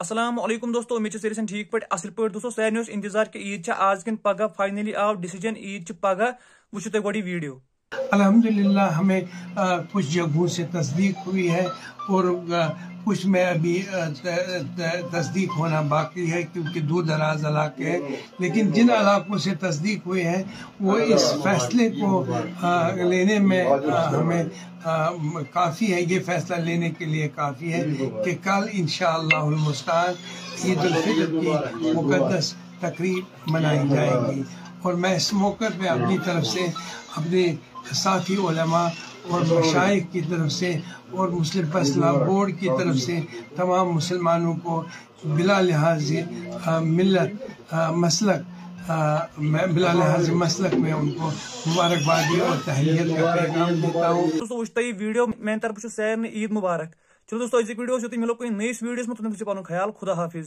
السلام علیکم دوستو، امید ساری سن ٹھیک پٲٹھۍ اصل پٲٹھۍ دوستو سارنٕے اوس انتظار کہ عید چھِ آز کِنہٕ پگہہ فاینلی آو ڈیسیجن عید چھِ پگہہ وٕچھِو تُہۍ گۄڈٕ یہِ ویڈیو۔ الحمدللہ ہمیں کچھ جگہوں سے تصدیق ہوئی ہے اور کچھ میں ابھی تصدیق ہونا باقی ہے کیونکہ دور دراز علاقے ہیں۔ لیکن جن علاقوں سے تصدیق ہوئے ہیں، وہ اس فیصلے کو لینے میں ہمیں کافی ہے۔ یہ فیصلہ لینے کے لیے کافی ہے کہ کل انشاءاللہ المستعان، عید الفطر کی مقدس تقریب منائی جائے گی۔ اور میں اس موقع پہ اپنی طرف سے اپنے ساتھی علماء اور مشائق کی طرف سے اور مسلم فیصلہ بورڈ کی طرف سے تمام مسلمانوں کو بلا لحاظ ملت مسلک میں بلا لحاظ مسلک میں ان کو مبارکبادی اور تحیت کا پیغام دیتا ہوں۔ دوستو وٕچھ تۄہہِ ویڈیو میانہِ طرفہٕ چھُ سارنٕے عید مُبارک۔ چلو دوستو أزیُک ویڈیو چھُ تُہۍ مِلو کُنہِ نٔیِس ویڈیوس منٛز تُہۍ پَنُن خیال، خدا حافظ۔